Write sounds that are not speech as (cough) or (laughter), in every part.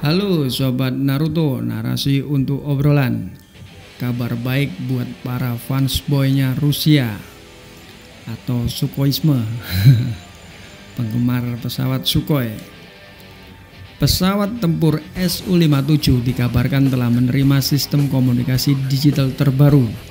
Halo Sobat Naruto, narasi untuk obrolan. Kabar baik buat para fans boynya Rusia. Atau Sukhoisme (laughs) Penggemar pesawat Sukhoi. Pesawat tempur Su-57 dikabarkan telah menerima sistem komunikasi digital terbaru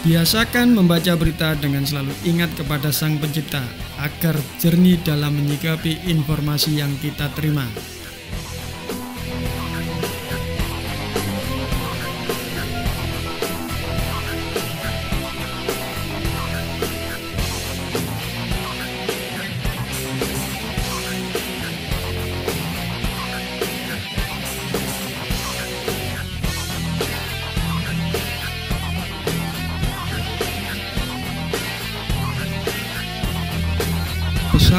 Biasakan membaca berita dengan selalu ingat kepada Sang Pencipta agar jernih dalam menyikapi informasi yang kita terima.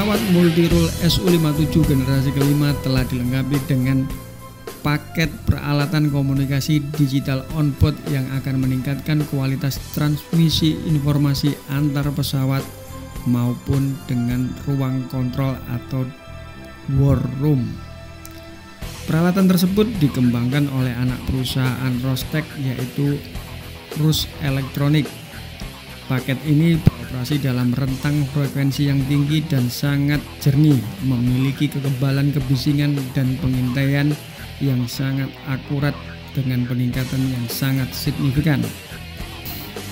Pesawat multirole Su-57 generasi kelima telah dilengkapi dengan paket peralatan komunikasi digital onboard yang akan meningkatkan kualitas transmisi informasi antar pesawat maupun dengan ruang kontrol atau war room. Peralatan tersebut dikembangkan oleh anak perusahaan Rostec yaitu Rus Electronic. Paket ini beroperasi dalam rentang frekuensi yang tinggi dan sangat jernih, memiliki kekebalan kebisingan dan pengintaian yang sangat akurat dengan peningkatan yang sangat signifikan.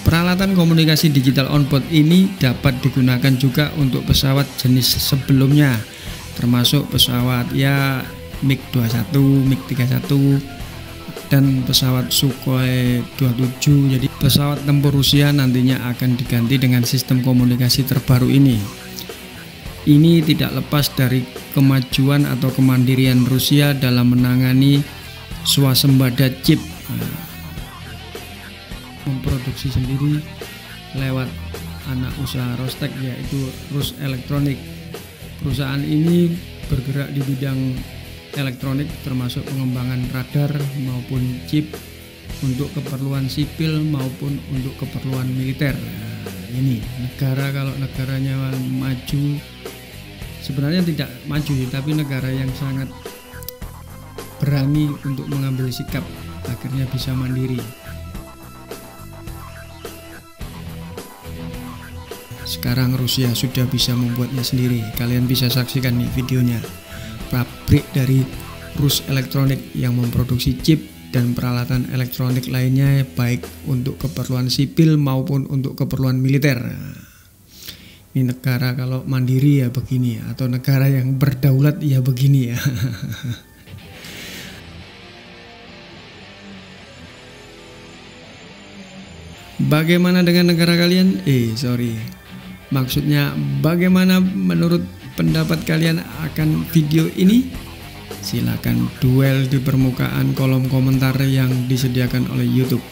Peralatan komunikasi digital onboard ini dapat digunakan juga untuk pesawat jenis sebelumnya, termasuk pesawat ya MiG-21, MiG-31, dan pesawat Sukhoi 27 jadi pesawat tempur Rusia nantinya akan diganti dengan sistem komunikasi terbaru ini. Ini tidak lepas dari kemajuan atau kemandirian Rusia dalam menangani swasembada chip nah, memproduksi sendiri lewat anak usaha Rostek yaitu Rus Elektronik. Perusahaan ini bergerak di bidang elektronik termasuk pengembangan radar maupun chip untuk keperluan sipil maupun untuk keperluan militer. Nah, ini negara kalau negaranya maju sebenarnya tidak maju tapi negara yang sangat berani untuk mengambil sikap akhirnya bisa mandiri. Sekarang Rusia sudah bisa membuatnya sendiri. Kalian bisa saksikan nih videonya pabrik dari Rus Elektronik yang memproduksi chip dan peralatan elektronik lainnya baik untuk keperluan sipil maupun untuk keperluan militer. Ini negara kalau mandiri ya begini atau negara yang berdaulat ya begini ya. (laughs) Bagaimana dengan negara kalian? Eh, sorry. Maksudnya bagaimana menurut pendapat kalian akan video ini? Silakan duel di permukaan kolom komentar yang disediakan oleh YouTube.